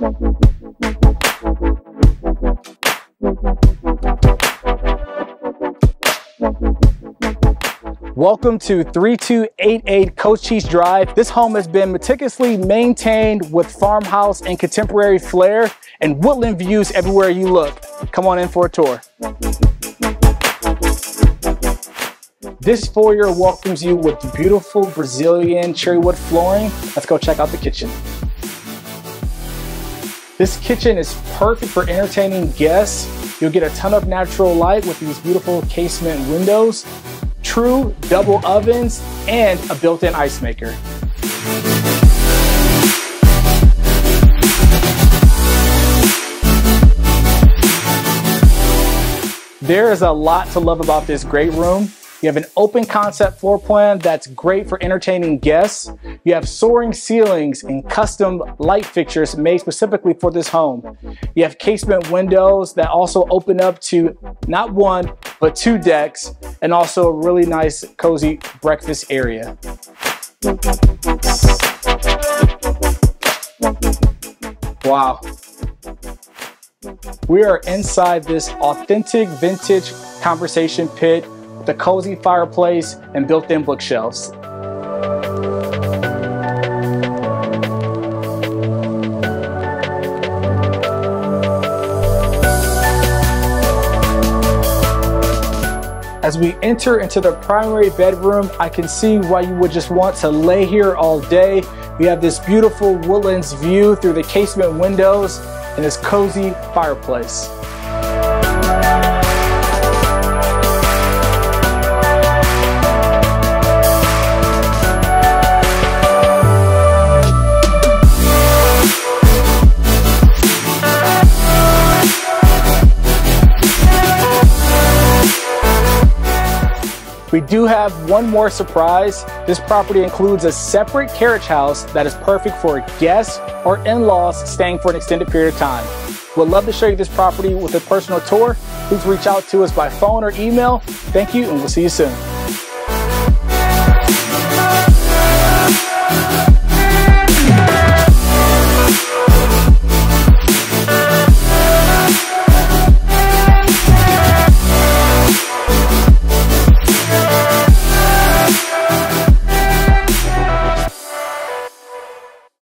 Welcome to 3288 Cochise Drive. This home has been meticulously maintained with farmhouse and contemporary flair and woodland views everywhere you look. Come on in for a tour. This foyer welcomes you with beautiful Brazilian cherry wood flooring. Let's go check out the kitchen. This kitchen is perfect for entertaining guests. You'll get a ton of natural light with these beautiful casement windows true double ovens, and a built-in ice maker. There is a lot to love about this great room. You have an open concept floor plan that's great for entertaining guests. You have soaring ceilings and custom light fixtures made specifically for this home. You have casement windows that also open up to not one, but two decks, and also a really nice cozy breakfast area. Wow. We are inside this authentic vintage conversation pit the cozy fireplace, and built-in bookshelves. As we enter into the primary bedroom, I can see why you would just want to lay here all day. We have this beautiful woodlands view through the casement windows and this cozy fireplace. We do have one more surprise. This property includes a separate carriage house that is perfect for guests or in-laws staying for an extended period of time. We'd love to show you this property with a personal tour. Please reach out to us by phone or email. Thank you and we'll see you soon.